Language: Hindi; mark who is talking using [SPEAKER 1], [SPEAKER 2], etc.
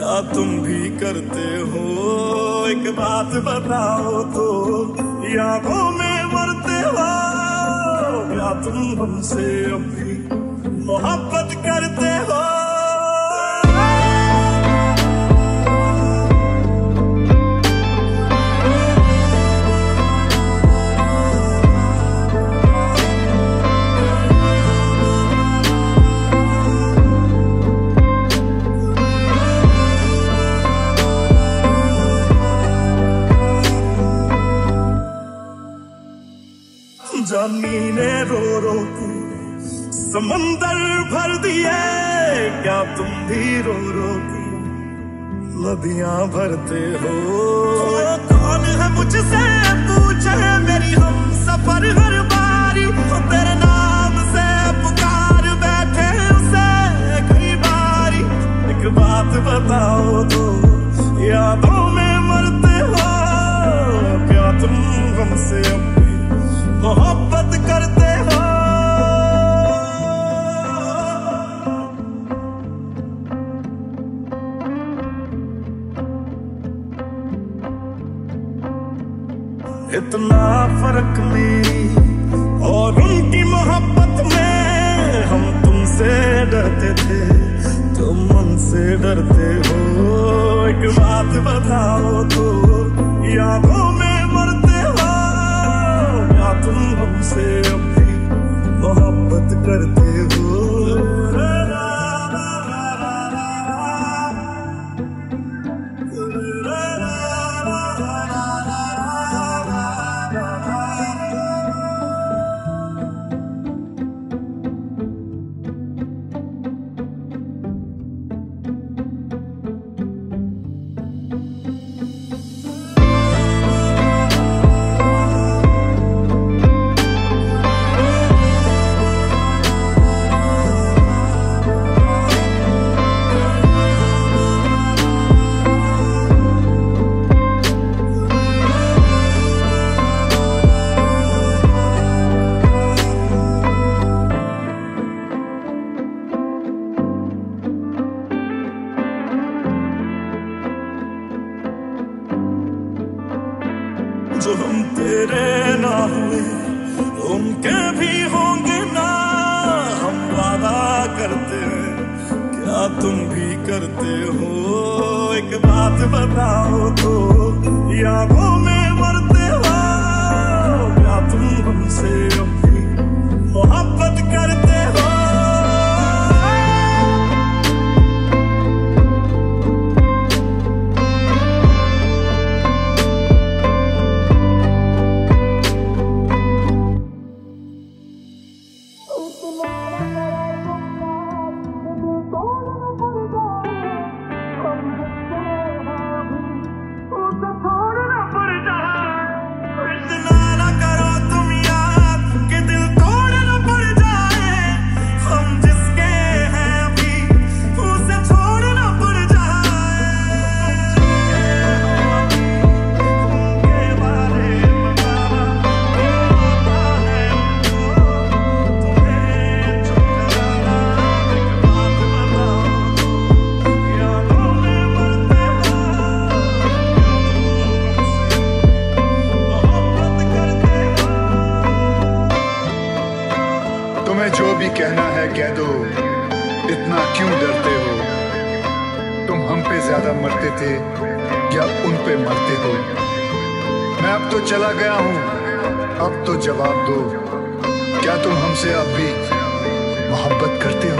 [SPEAKER 1] करते हो। एक बात बताओ तो यादों में मरते हो। क्या तुम हमसे अभी मोहब्बत जानी ने रो रो के समंदर भर दिए। क्या तुम भी रो रो के नदियाँ भरते हो? कौन है मुझसे? पूछे मेरी हम सफ़र हर बारी। तेरे इतना फ़र्क मेरी और उनकी मोहब्बत में हम तुमसे डरते थे तुम हमसे डरते हो। एक बात बताओ तो यादों में मरते हो या तुम हमसे जो हम तेरे ना हुए, उनके भी होंगे ना। हम वादा करते हैं, क्या तुम भी करते हो? एक बात बताओ तो यादों में मरते हो, क्या तुम हमसे
[SPEAKER 2] कहना है कह दो इतना क्यों डरते हो? तुम हम पे ज़्यादा मरते थे या उन पे मरते हो? मैं अब तो चला गया हूँ, अब तो जवाब दो। क्या तुम हमसे अब भी मोहब्बत करते हो?